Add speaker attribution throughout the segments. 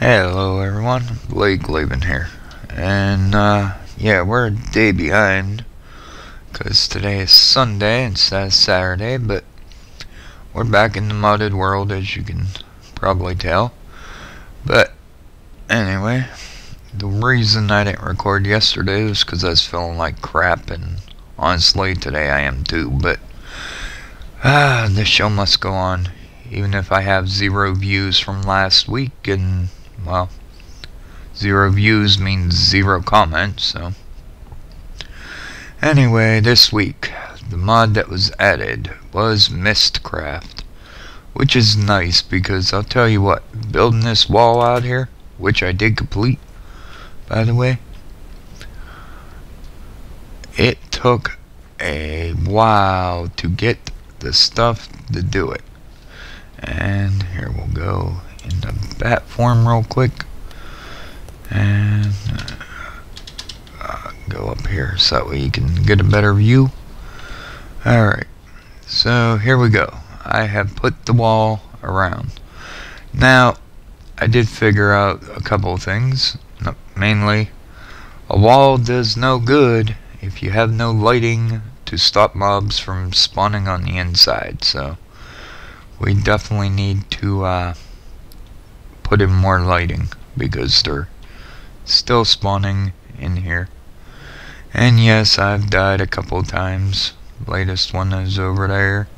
Speaker 1: Hello everyone, Blade Claven here. And uh, yeah, we're a day behind because today is Sunday instead of Saturday, but we're back in the modded world as you can probably tell. But anyway, the reason I didn't record yesterday was because I was feeling like crap, and honestly, today I am too. But ah, the show must go on, even if I have zero views from last week and well, zero views means zero comments, so. Anyway, this week, the mod that was added was Mystcraft, which is nice because I'll tell you what, building this wall out here, which I did complete, by the way, it took a while to get the stuff to do it. And here we'll go in bat form real quick. And uh, uh, go up here so that way you can get a better view. Alright so here we go. I have put the wall around. Now I did figure out a couple of things. Mainly a wall does no good if you have no lighting to stop mobs from spawning on the inside. So we definitely need to uh, put in more lighting because they're still spawning in here. And yes, I've died a couple times. Latest one is over there.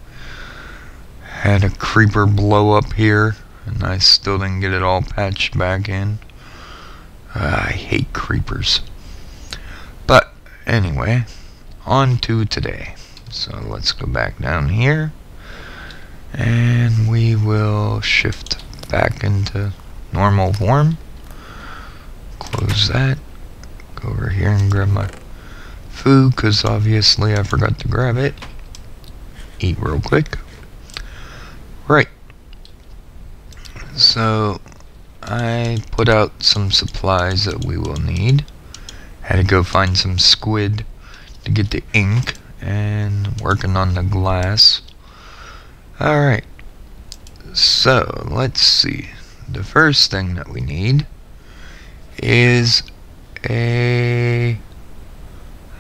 Speaker 1: Had a creeper blow up here, and I still didn't get it all patched back in. Uh, I hate creepers. But, anyway, on to today. So let's go back down here. And we will shift back into normal form. Close that. Go over here and grab my food because obviously I forgot to grab it. Eat real quick. Right. So I put out some supplies that we will need. Had to go find some squid to get the ink and working on the glass. Alright. So, let's see. The first thing that we need is a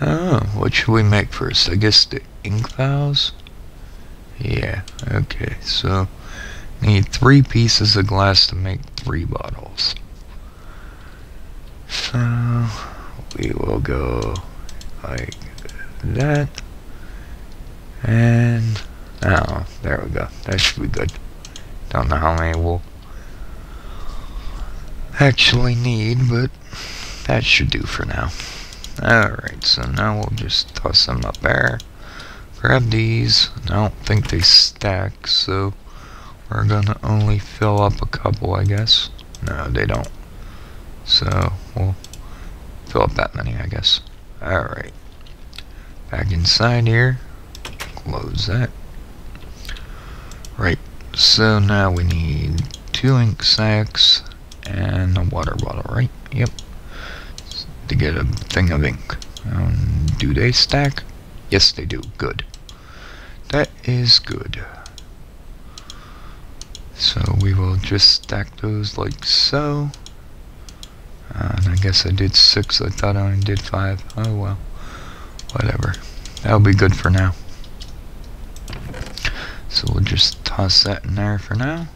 Speaker 1: oh what should we make first? I guess the ink vials yeah okay. So need three pieces of glass to make three bottles. So we will go like that. And oh there we go. That should be good don't know how many we'll actually need, but that should do for now. Alright, so now we'll just toss them up there. Grab these. I don't think they stack, so we're gonna only fill up a couple, I guess. No, they don't. So, we'll fill up that many, I guess. Alright. Back inside here. Close that. Right, so now we need two ink sacks and a water bottle, right? Yep. To get a thing of ink. Um, do they stack? Yes, they do. Good. That is good. So we will just stack those like so. And I guess I did six. I thought I only did five. Oh well. Whatever. That'll be good for now. So we'll just toss that in there for now.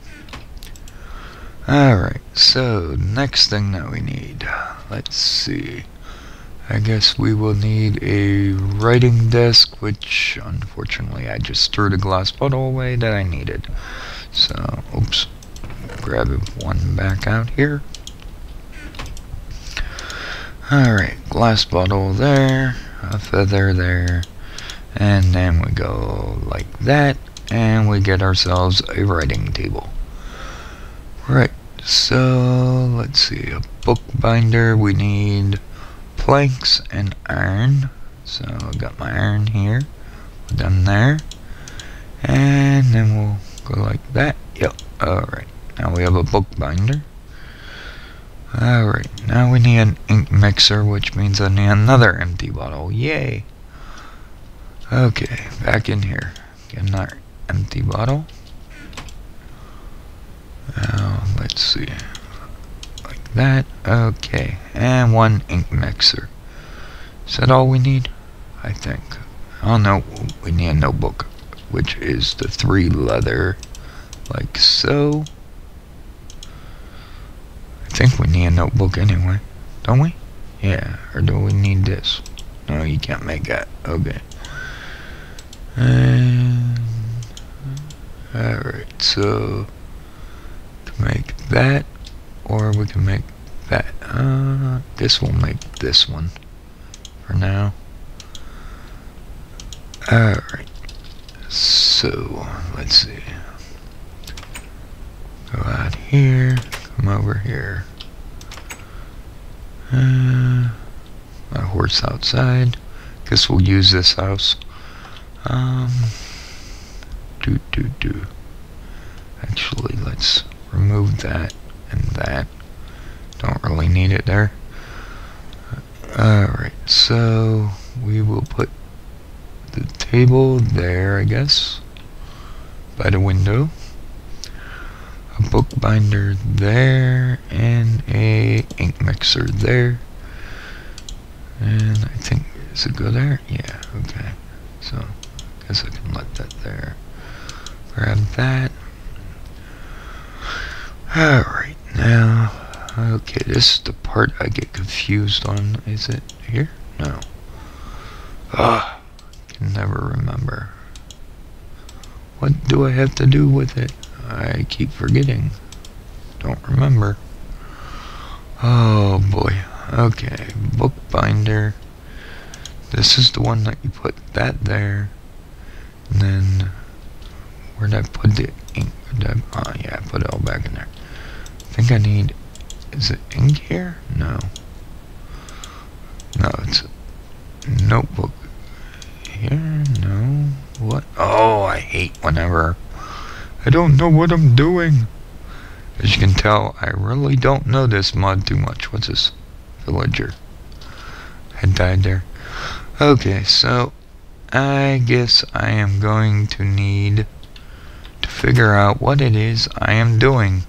Speaker 1: Alright, so next thing that we need, let's see. I guess we will need a writing desk, which unfortunately I just threw the glass bottle away that I needed. So, oops, grab one back out here. Alright, glass bottle there, a feather there, and then we go like that, and we get ourselves a writing table. Right, so let's see, a bookbinder, we need planks and iron. So I've got my iron here, done there. And then we'll go like that. Yep, alright. Now we have a bookbinder. Alright, now we need an ink mixer, which means I need another empty bottle. Yay! Okay, back in here. Get our empty bottle. Now, let's see. Like that. Okay, and one ink mixer. Is that all we need? I think. Oh no, we need a notebook, which is the three leather, like so. I think we need a notebook anyway, don't we? Yeah, or do we need this? No, you can't make that. Okay. And alright, so to make that, or we can make that. Uh, this will make this one for now. Alright, so let's see. Go out here, come over here. Uh, my horse outside. Guess we'll use this house. Um, do do do. Actually, let's remove that and that. Don't really need it there. Alright, so we will put the table there, I guess, by the window. A bookbinder there, and a ink mixer there. And I think, does it go there? Yeah, okay. So, I guess I can let that there. Grab that. Alright, now, okay, this is the part I get confused on. Is it here? No. Ah, can never remember. What do I have to do with it? I keep forgetting. Don't remember. Oh boy. Okay, bookbinder. This is the one that you put that there. And then, where'd I put the ink? I, oh yeah, I put it all back in there. I think I need, is it ink here? No. No, it's notebook here. No. What? Oh, I hate whenever I don't know what I'm doing. As you can tell, I really don't know this mod too much. What's this? Villager. Had died there. Okay, so I guess I am going to need to figure out what it is I am doing.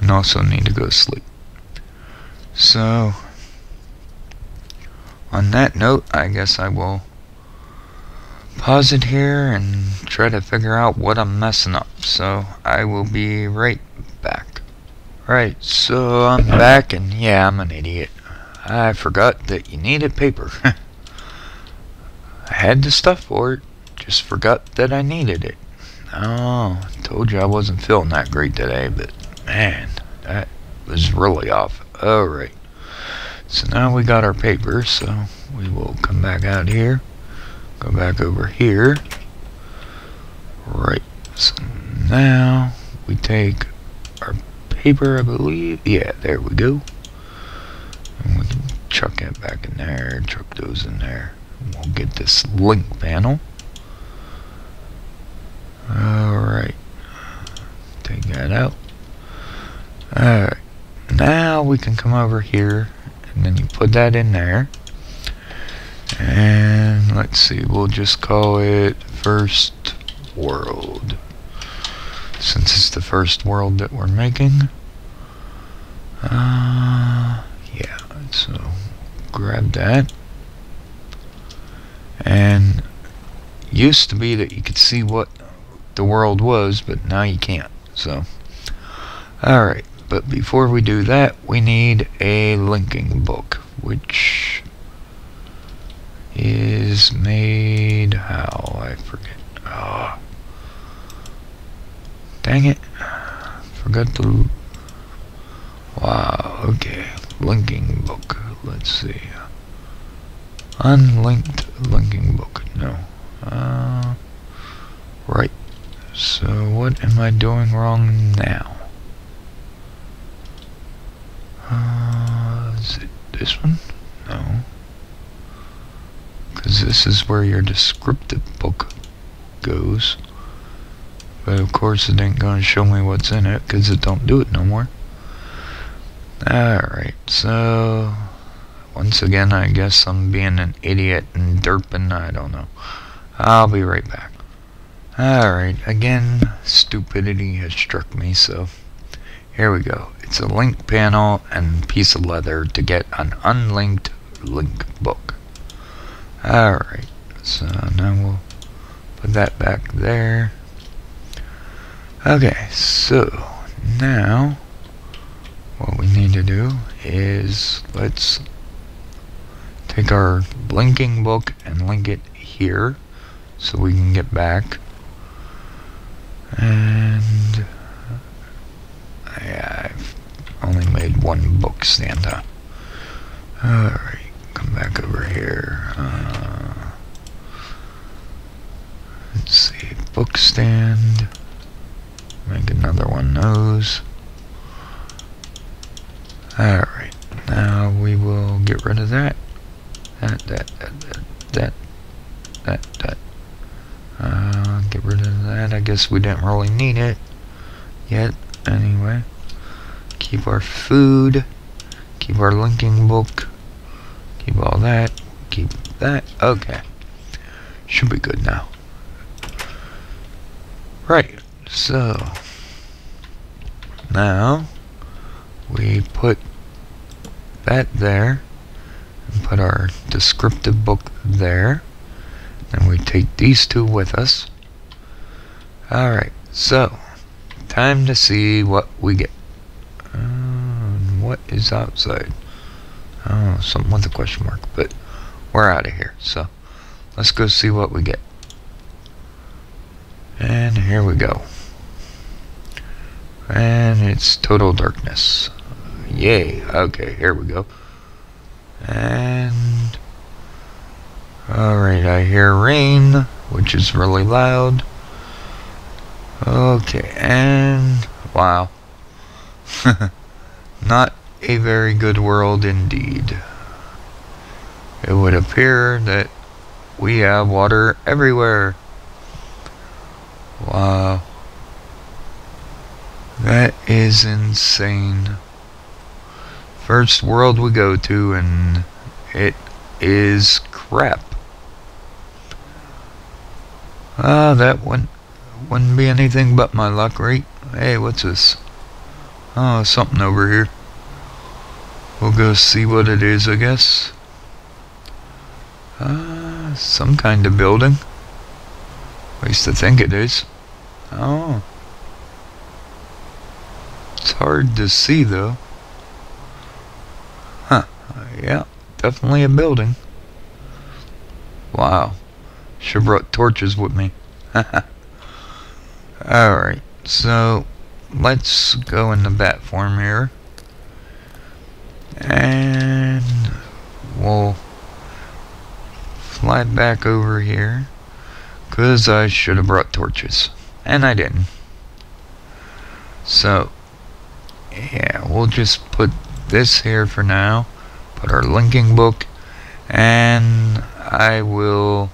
Speaker 1: And also need to go to sleep. So, on that note, I guess I will pause it here and try to figure out what I'm messing up. So, I will be right back. Right, so I'm back and yeah, I'm an idiot. I forgot that you needed paper. I had the stuff for it, just forgot that I needed it. Oh, told you I wasn't feeling that great today, but man, that was really off. Alright, so now we got our paper, so we will come back out here, go back over here. Right, so now we take our paper, I believe. Yeah, there we go. And we can chuck it back in there, chuck those in there. We'll get this link panel. Alright. Take that out. Alright. Now we can come over here and then you put that in there. And let's see, we'll just call it first world. Since it's the first world that we're making. Uh, yeah, so grab that and used to be that you could see what the world was but now you can't so alright but before we do that we need a linking book which is made how I forget oh dang it forgot the wow okay linking book let's see Unlinked linking book. No. Uh, right. So what am I doing wrong now? Uh, is it this one? No. Because this is where your descriptive book goes. But of course it ain't gonna show me what's in it because it don't do it no more. Alright, so once again, I guess I'm being an idiot and derping, I don't know. I'll be right back. Alright, again, stupidity has struck me, so here we go. It's a link panel and piece of leather to get an unlinked link book. Alright, so now we'll put that back there. Okay, so now what we need to do is let's take our linking book and link it here so we can get back and yeah, I've only made one book stand up alright come back over here. Uh, let's see book stand. Make another one those. Alright now we will get rid of that. That that that that that that, that. Uh, get rid of that. I guess we didn't really need it yet. Anyway, keep our food, keep our linking book, keep all that, keep that. Okay, should be good now. Right. So now we put that there and put our descriptive book there and we take these two with us. Alright, so, time to see what we get. Um, what is outside? Oh, something with a question mark, but we're out of here, so let's go see what we get. And here we go. And it's total darkness. Yay, okay, here we go. And Alright, I hear rain, which is really loud. Okay, and wow. Not a very good world indeed. It would appear that we have water everywhere. Wow. That is insane. First world we go to and it is crap. Ah, that wouldn't, wouldn't be anything but my luck, right? Hey, what's this? Oh, something over here. We'll go see what it is, I guess. Uh, some kind of building. At least I think it is. Oh. It's hard to see, though. Huh. Yeah, definitely a building. Wow. Should brought torches with me. Alright, so let's go in the bat form here. And we'll fly back over here. Because I should have brought torches. And I didn't. So, yeah, we'll just put this here for now. Put our linking book. And I will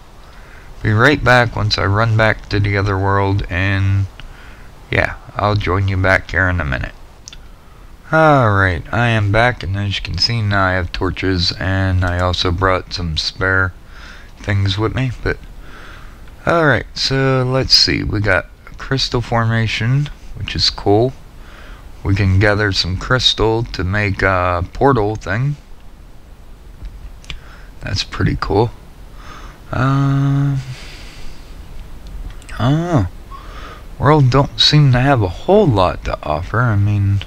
Speaker 1: be right back once I run back to the other world and yeah, I'll join you back here in a minute. Alright, I am back and as you can see now I have torches and I also brought some spare things with me, but alright, so let's see, we got crystal formation, which is cool. We can gather some crystal to make a portal thing. That's pretty cool. Um, oh, world don't seem to have a whole lot to offer. I mean,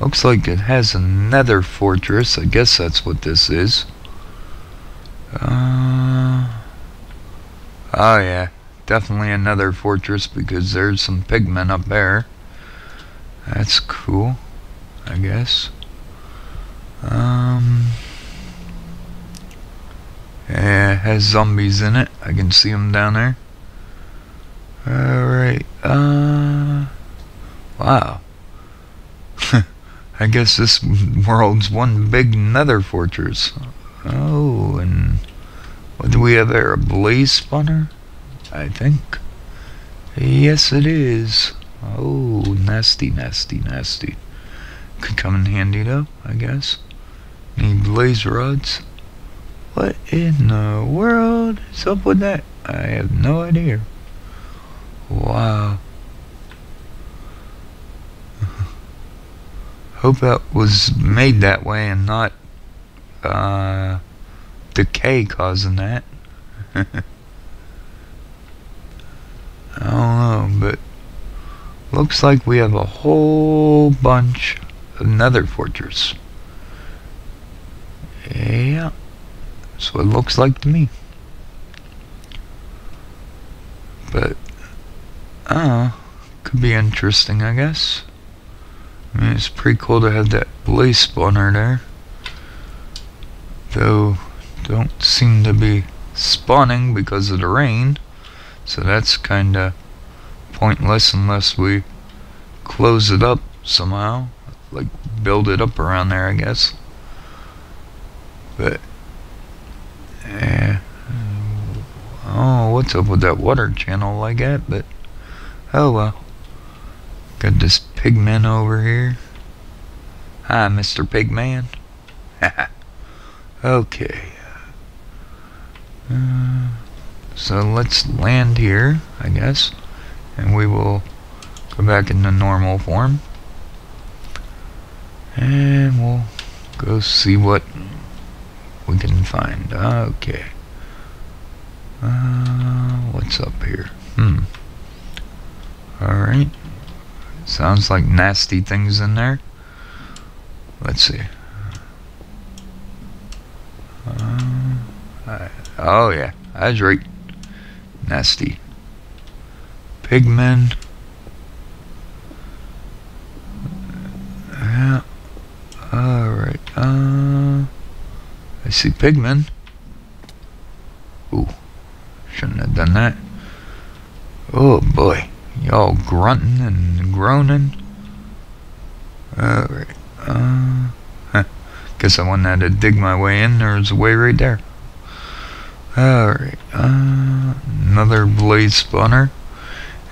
Speaker 1: looks like it has another fortress. I guess that's what this is. Uh, oh yeah, definitely another fortress because there's some pigmen up there. That's cool, I guess. Um... It has zombies in it. I can see them down there. Alright, uh... Wow. I guess this world's one big nether fortress. Oh, and... What do we have there? A blaze spawner? I think. Yes, it is. Oh, nasty, nasty, nasty. Could come in handy, though, I guess. Need blaze rods. What in the world is up with that? I have no idea. Wow. Hope that was made that way and not uh, decay causing that. I don't know, but looks like we have a whole bunch of nether fortress. Yeah, that's what it looks like to me. But, uh, could be interesting, I guess. I mean, it's pretty cool to have that blaze spawner there. Though, don't seem to be spawning because of the rain. So that's kinda pointless unless we close it up somehow. Like, build it up around there, I guess. But, yeah. Oh, what's up with that water channel like that? But, oh well. Got this pigman over here. Hi, Mr. Pigman. okay. Uh, so let's land here, I guess. And we will go back into normal form. And we'll go see what we can find. Okay. What's up here? Hmm. Alright. Sounds like nasty things in there. Let's see. Uh, I, oh yeah, that's right. Nasty. Pigmen. Yeah. Alright. Uh, I see pigmen. Ooh. Shouldn't have done that. Oh boy. Y'all grunting and groaning. Alright. Uh, huh. Guess I wouldn't have to dig my way in. There's a way right there. Alright. Uh, another blaze spawner.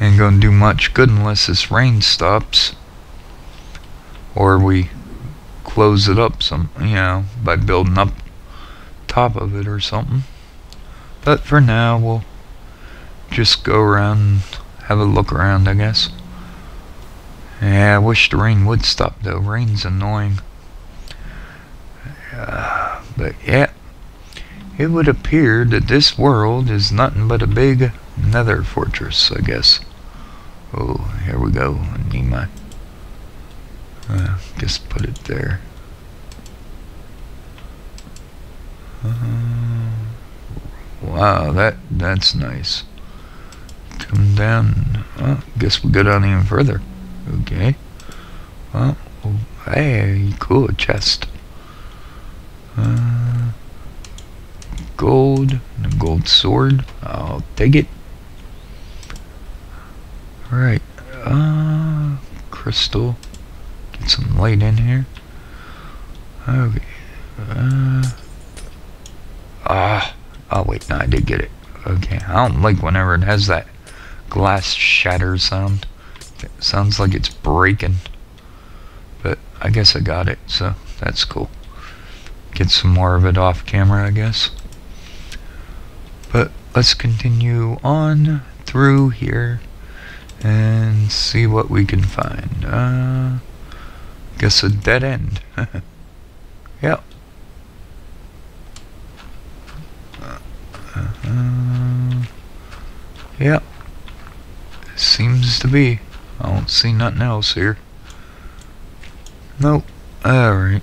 Speaker 1: Ain't gonna do much good unless this rain stops. Or we close it up some, you know, by building up top of it or something. But for now, we'll just go around have a look around, I guess. Yeah, I wish the rain would stop, though. Rain's annoying. Uh, but, yeah. It would appear that this world is nothing but a big nether fortress, I guess. Oh, here we go. My... Uh, just put it there. Uh, wow, that that's nice. Come down. Guess we'll go down even further. Okay. Well, hey, cool, chest. Uh, gold, and a gold sword. I'll take it. Alright. Uh, crystal. Get some light in here. Okay. Uh, ah. Oh, wait, no, I did get it. Okay, I don't like whenever it has that glass shatter sound. It sounds like it's breaking. But I guess I got it, so that's cool. Get some more of it off camera, I guess. But let's continue on through here and see what we can find. Uh, guess a dead end. yep. Uh, uh, yep. Seems to be. I don't see nothing else here. Nope. Alright.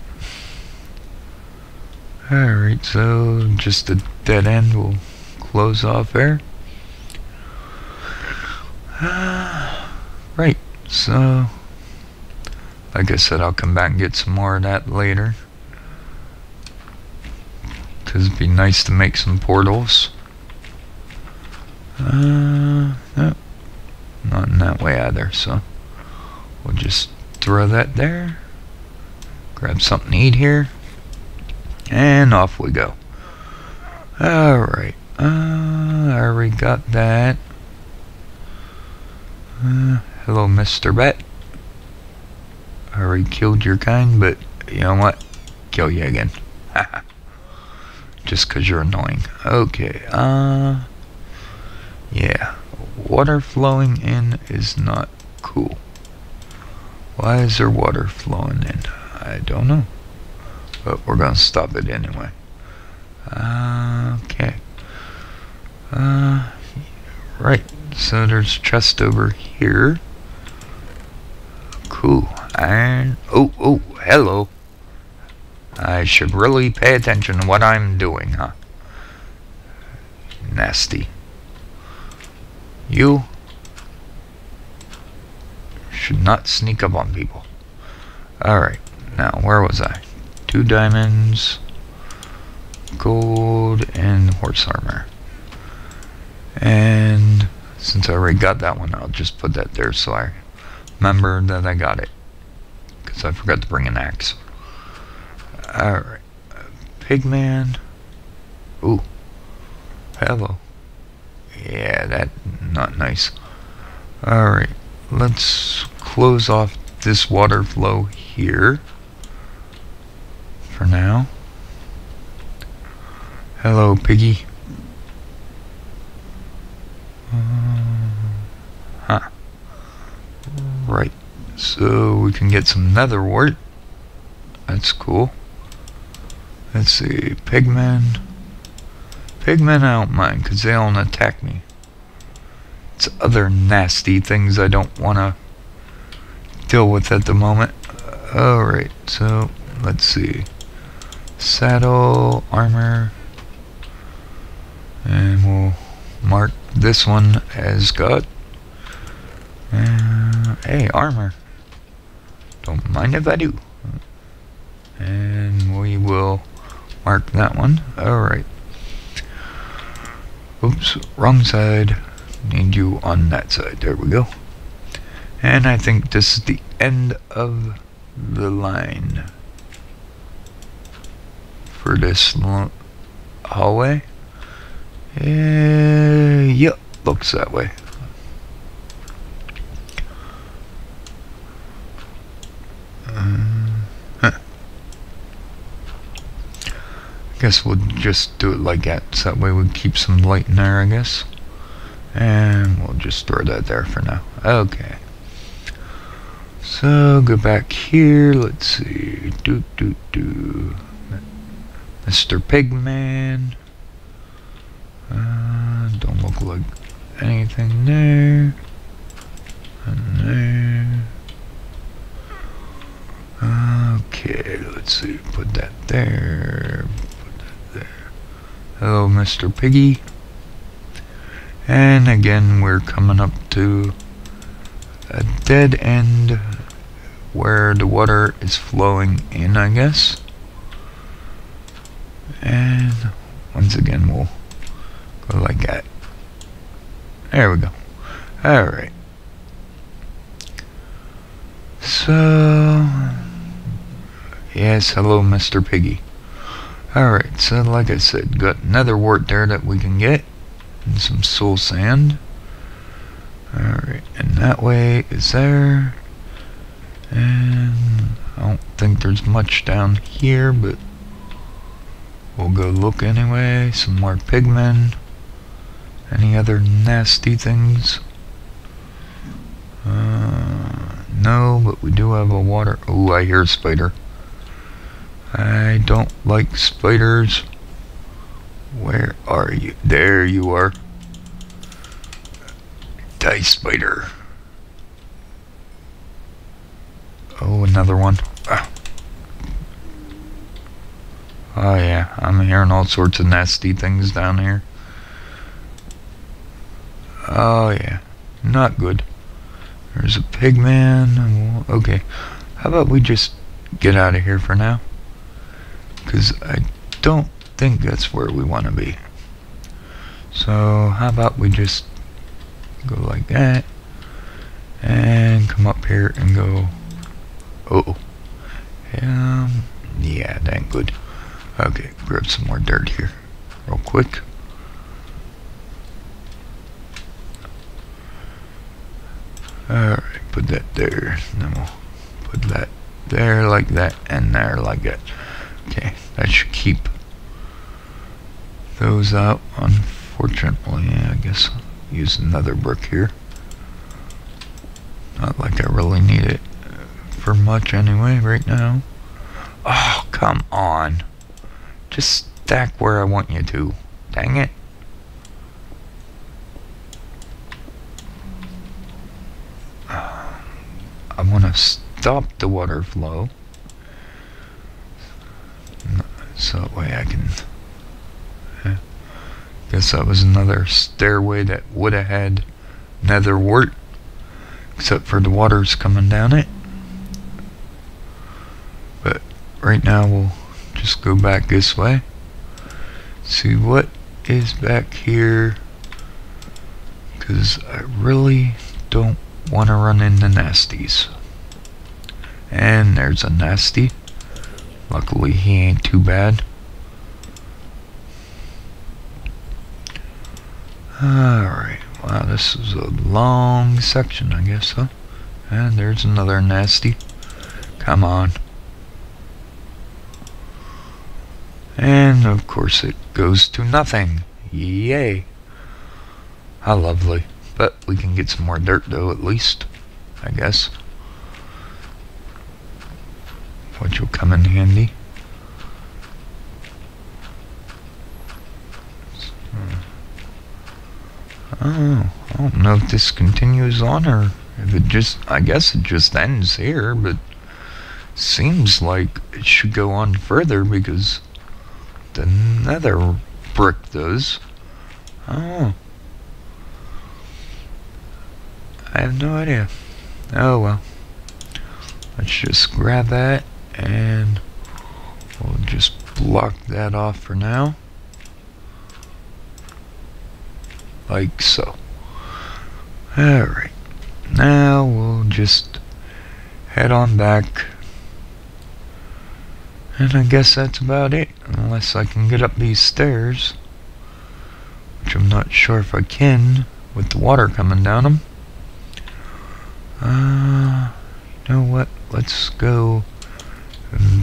Speaker 1: Alright, so just a dead end We'll close off there. Right, so like I said, I'll come back and get some more of that later. Because it'd be nice to make some portals. Uh, nope. Not in that way either, so we'll just throw that there. Grab something to eat here. And off we go. Alright. Uh, I already got that. Uh, hello, Mr. Bat. I already killed your kind, but you know what? Kill you again. Just because you're annoying. Okay, uh... Yeah water flowing in is not cool. Why is there water flowing in? I don't know. But we're going to stop it anyway. Okay. Uh, right. So there's chest over here. Cool. And, oh, oh, hello. I should really pay attention to what I'm doing, huh? Nasty. You should not sneak up on people. Alright, now where was I? Two diamonds, gold, and horse armor. And since I already got that one, I'll just put that there so I remember that I got it. Because I forgot to bring an axe. Alright. Pigman. Ooh. Hello. Yeah, that not nice. Alright. Let's close off this water flow here. For now. Hello, piggy. Uh, huh. Right. So we can get some nether wart. That's cool. Let's see, pigmen. Pigmen I don't mind, because they don't attack me. It's other nasty things I don't want to deal with at the moment. Alright, so, let's see. Saddle, armor. And we'll mark this one as got. Uh, hey, armor. Don't mind if I do. And we will mark that one. Alright. Oops, wrong side. Need you on that side. There we go. And I think this is the end of the line for this hallway. Uh, yep, looks that way. Guess we'll just do it like that. So that way we keep some light in there I guess. And we'll just throw that there for now. Okay. So go back here. Let's see. Do do do. Mr. Pigman. Uh, don't look like anything there. And there. Okay let's see. Put that there Oh, hello, Mr. Piggy. And again, we're coming up to a dead end where the water is flowing in, I guess. And once again, we'll go like that. There we go. Alright. So, yes, hello, Mr. Piggy. Alright, so like I said, got another wart there that we can get. And some soul sand. Alright, and that way is there. And I don't think there's much down here, but we'll go look anyway. Some more pigmen. Any other nasty things? Uh, no, but we do have a water. Oh, I hear a spider. I don't like spiders. Where are you? There you are. Die spider. Oh, another one. Ah. Oh yeah, I'm hearing all sorts of nasty things down here. Oh yeah, not good. There's a pig man. Okay, how about we just get out of here for now? Because I don't think that's where we want to be. So how about we just go like that and come up here and go oh um yeah ain't good. Okay grab some more dirt here real quick. Alright put that there then we'll put that there like that and there like that Okay, that should keep those out. Unfortunately, I guess I'll use another brick here. Not like I really need it for much anyway right now. Oh, come on. Just stack where I want you to. Dang it. Um, I want to stop the water flow. So that way I can... Yeah. Guess that was another stairway that would have had nether wart. Except for the water's coming down it. But right now we'll just go back this way. See what is back here. Because I really don't want to run into nasties. And there's a nasty. Luckily he ain't too bad. Alright, wow this is a long section I guess, huh? And there's another nasty. Come on. And of course it goes to nothing. Yay. How lovely. But we can get some more dirt though, at least. I guess. Which will come in handy. Hmm. Oh, I don't know if this continues on or if it just, I guess it just ends here, but seems like it should go on further because the nether brick does. Oh. I have no idea. Oh well. Let's just grab that and we'll just block that off for now. Like so. Alright. Now we'll just head on back. And I guess that's about it. Unless I can get up these stairs. Which I'm not sure if I can with the water coming down them. Uh, you know what? Let's go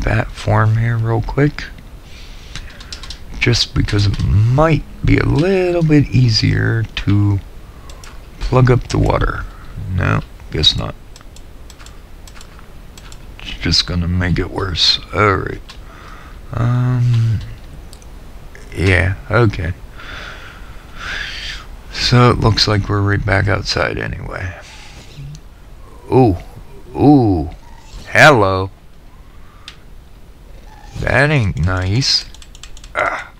Speaker 1: bat form here real quick. Just because it might be a little bit easier to plug up the water. No, guess not. It's just gonna make it worse. Alright. Um, yeah, okay. So it looks like we're right back outside anyway. Ooh. Ooh. Hello. That ain't nice. Ah.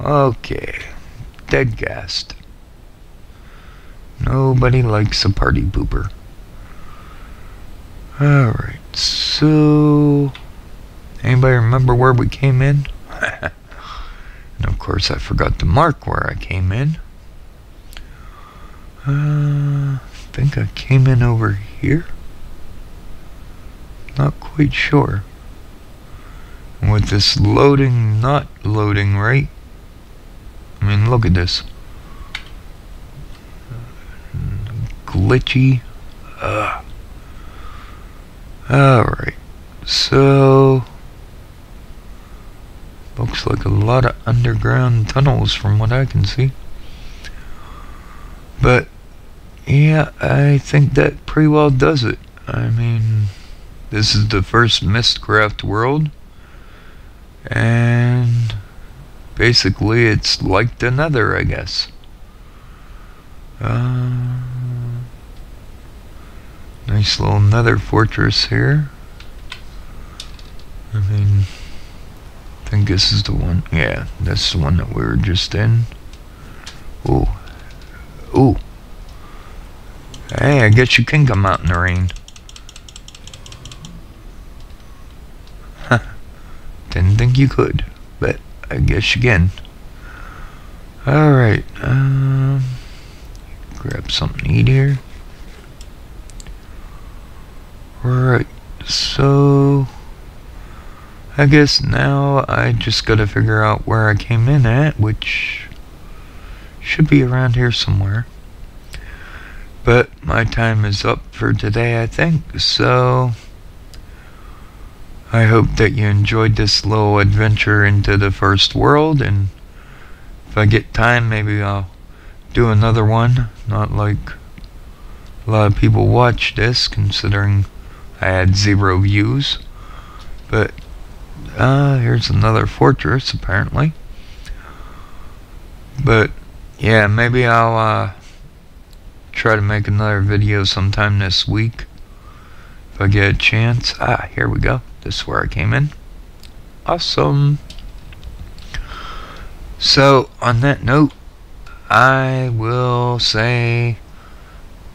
Speaker 1: Okay. Dead ghast. Nobody likes a party pooper. Alright, so... Anybody remember where we came in? and of course I forgot to mark where I came in. Uh think I came in over here. Not quite sure. With this loading, not loading right. I mean, look at this. Glitchy. Ugh. Alright. So... Looks like a lot of underground tunnels from what I can see. But yeah, I think that pretty well does it. I mean, this is the first Mystcraft world. And basically it's like the nether, I guess. Uh, nice little nether fortress here. I mean, I think this is the one. Yeah, that's the one that we were just in. Ooh. Ooh. Hey, I guess you can come out in the rain. Didn't think you could, but I guess you can. Alright, um, grab something to eat here. Alright, so I guess now I just gotta figure out where I came in at, which should be around here somewhere. But my time is up for today, I think. So, I hope that you enjoyed this little adventure into the first world. And if I get time, maybe I'll do another one. Not like a lot of people watch this, considering I had zero views. But, uh, here's another fortress, apparently. But, yeah, maybe I'll, uh, try to make another video sometime this week. If I get a chance. Ah, here we go. This is where I came in. Awesome. So, on that note, I will say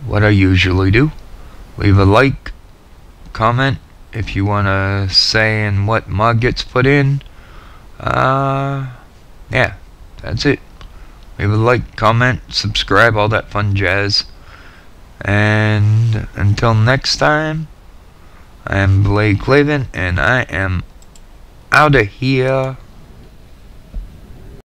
Speaker 1: what I usually do. Leave a like, comment if you want to say in what mug gets put in. Uh, yeah, that's it. Leave a like, comment, subscribe, all that fun jazz. And until next time, I am Blade Claven, and I am out of here.